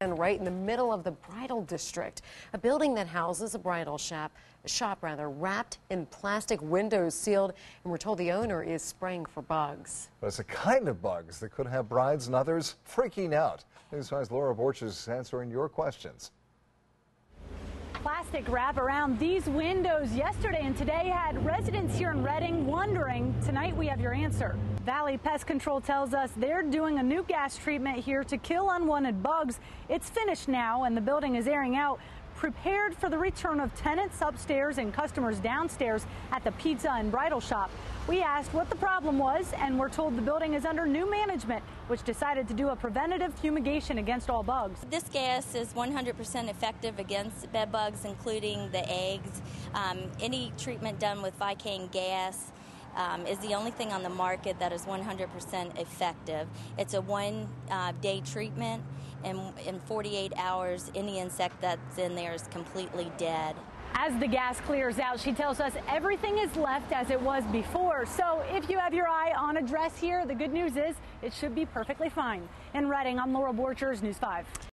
And right in the middle of the bridal district, a building that houses a bridal shop, a shop rather, wrapped in plastic windows sealed, and we're told the owner is spraying for bugs. But it's a kind of bugs that could have brides and others freaking out. News 5's Laura Borchers is answering your questions plastic wrap around these windows yesterday and today had residents here in Reading wondering. Tonight we have your answer. Valley Pest Control tells us they're doing a new gas treatment here to kill unwanted bugs. It's finished now and the building is airing out prepared for the return of tenants upstairs and customers downstairs at the pizza and bridal shop. We asked what the problem was, and we're told the building is under new management, which decided to do a preventative fumigation against all bugs. This gas is 100% effective against bed bugs, including the eggs. Um, any treatment done with Vikane gas um, is the only thing on the market that is 100% effective. It's a one uh, day treatment, and in 48 hours, any insect that's in there is completely dead. As the gas clears out, she tells us everything is left as it was before. So if you have your eye on a dress here, the good news is it should be perfectly fine. In Reading, I'm Laura Borchers, News 5.